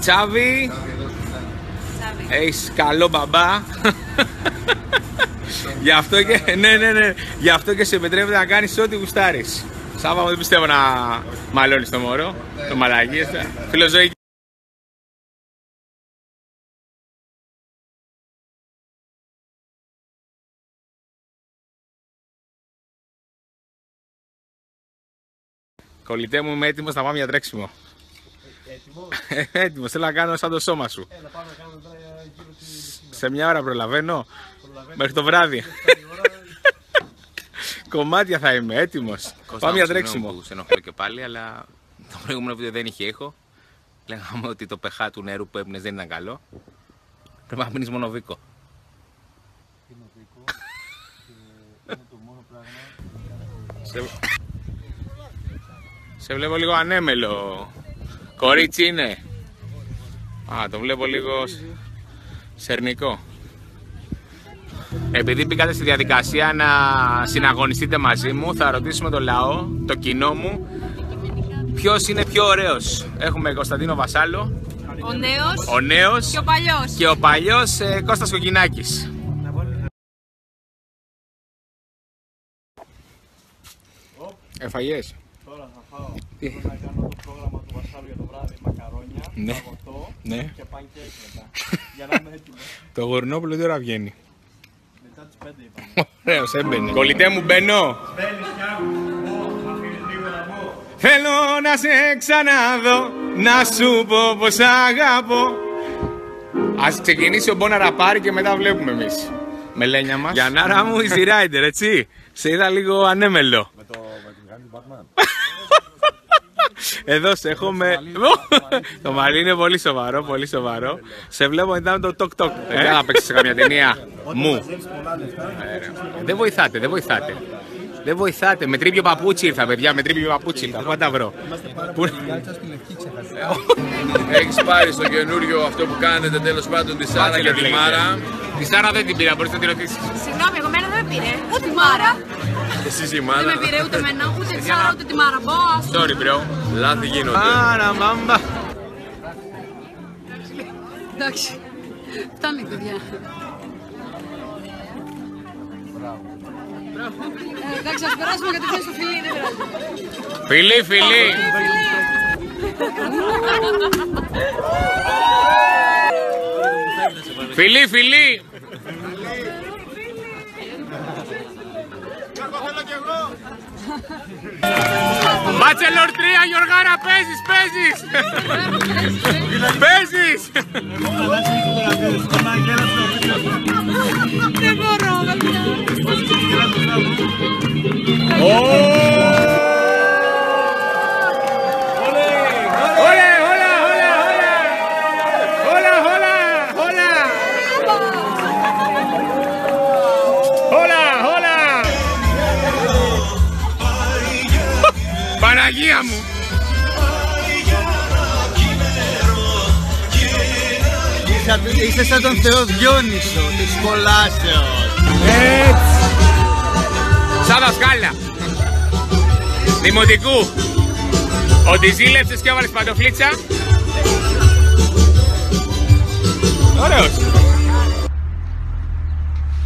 Τσάβη, έχεις καλό μπαμπά. Γι' αυτό και, ναι, ναι, ναι. Γι' αυτό και σε επιτρέπεται να κάνεις ό,τι γουστάρεις. Σάβα μου δεν πιστεύω να μαλώνεις το μωρό, το μαλαγίες. Φιλοζωική. Κολλητέ μου είμαι έτοιμος να πάμε για τρέξιμο. Έτοιμος; έτοιμος, θέλω να κάνω σαν το σώμα σου. Έλα, πάμε να κάνουμε τώρα γύρω τη Σε μια ώρα προλαβαίνω, προλαβαίνω. μέχρι το βράδυ. Καλή ώρα. Κομμάτια θα είμαι, έτοιμος. Πάμε για τρέξιμο. Που σε ενοχλώ και πάλι, αλλά το προηγούμενο βίντεο δεν είχε ήχο. Λέγαμε ότι το pH του νερού που έπινε δεν ήταν καλό. Πρέπει να πίνει μόνο βίκο. Είναι δικό και είναι το μόνο πράγμα Σε... Σε βλέπω λίγο ανέμελο. Κορίτσι είναι. Α, το βλέπω λίγο σ- σερνικό. Επειδή μπήκατε στη διαδικασία να συναγωνιστείτε μαζί μου, θα ρωτήσουμε το λαό, το κοινό μου, ποιος είναι πιο ωραίος. Έχουμε Κωνσταντίνο Βασάλο, Ο νέος ο νέος και ο παλιός. και ο παλιός ε, Κώστας Κοκκινάκης. Εφαγές. Τώρα θα φάω. Τι; Θέλω να κάνω το πρόγραμμα του Βασάλου για το βράδυ. Μακαρόνια, Ναι. παγωτό Ναι. και pancakes μετά. για να είμαι έτοιμος. Το γορνόπουλο τι ώρα βγαίνει; Μετά τις 5 είπαμε. Ωραίος έμπαινε. Κολλητέ μου μπαίνω. Μπαίνεις κι άκου. Ω, αφήνεις λίγο να πω. Θέλω να σε ξαναδώ, να σου πω πως αγάπω. Ας ξεκινήσει ο Μπόνα να πάρει και μετά βλέπουμε εμείς. Με λένια μας. Για να μου, Easy Rider, έτσι. Σε είδα λίγο ανέμελο. Με το με την κάνει του Batman. Εδώ σε έχω με... το μαλλί είναι πολύ σοβαρό, πολύ σοβαρό. Σε βλέπω μετά με το τοκ τοκ. Δεν θα παίξεις σε καμιά ταινία. Μου. πολλά λεφτά. Δεν βοηθάτε, δεν βοηθάτε. Δεν βοηθάτε. Με τρίπιο παπούτσι ήρθα, παιδιά. Με τρίπιο παπούτσι ήρθα. Πού να τα βρω. Πού- Έχεις πάρει στο καινούριο αυτό που κάνετε τέλος πάντων τη Σάρα Κάτσε και να τη λέγεται. Μάρα. Τη Σάρα δεν την πήρα, μπορείς να τη ρωτήσεις. Συγγνώμη, εγώ μένα δεν με πήρε. Ούτε τη Μάρα. Εσύ η Δεν Μάρα. με πήρε ούτε εμένα, ούτε τη Σάρα, ούτε τη Μάρα. Μπω, ας πούμε. Sorry, bro. Λάθη γίνονται. Άρα, μάμπα. Εντάξει. Φτάνει, παιδιά. Ε, Εντάξει, ας περάσουμε κατευθείαν στο φιλί, δεν πειράζει. Φιλί, φιλί. Φιλί, φιλί. Bachelor 3, Γιωργάρα, παίζεις, παίζεις. Παίζεις. Δεν μπορώ, παιδιά. Παναγία μου. Είσαι σαν τον Θεό Διόνυσο της κολάσεως. Έτσι. Σαν δασκάλα. Δημοτικού. Ότι ζήλεψες και έβαλες παντοφλίτσα. Ωραίος.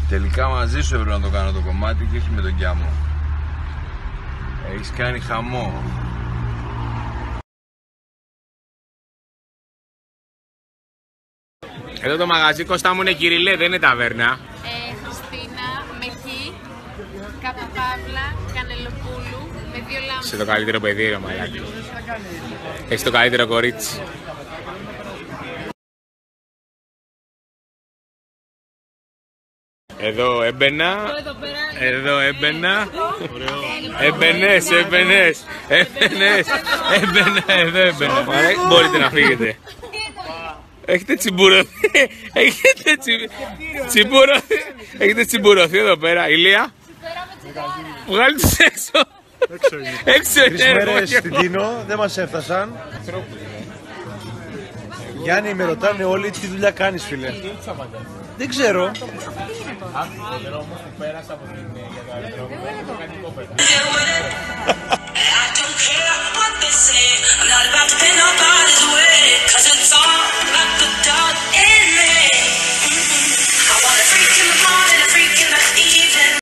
Τελικά μαζί σου έπρεπε να το κάνω το κομμάτι και όχι με τον Κιάμο. Έχεις κάνει χαμό. Εδώ το μαγαζί Κώστα μου είναι κυριλέ, δεν είναι ταβέρνα. Ε, Χριστίνα, Μεχή, Καπαπαύλα, Κανελοπούλου, με δύο λάμπες. Είσαι το καλύτερο παιδί, ρε μαλάκι. Έχει το καλύτερο κορίτσι. Εδώ έμπαινα, Εδώ πέρα. εδώ έμπαινα. Έμπαινες, έμπαινες, έμπαινες, έμπαινα, εδώ έμπαινα. Ωραία, Μπορείτε να φύγετε. Έχετε τσιμπουρωθεί, έχετε τσι- τσιμπουρωθεί, έχετε τσιμπουρωθεί εδώ πέρα. Ηλία, βγάλει τους έξω. Έξω είναι, ρε, Μέρες όχι στην εγώ. Τίνο δεν μας έφτασαν. Γιάννη, με ρωτάνε όλοι τι δουλειά κάνεις φίλε. Δεν ξέρω. I don't care what they say. I'm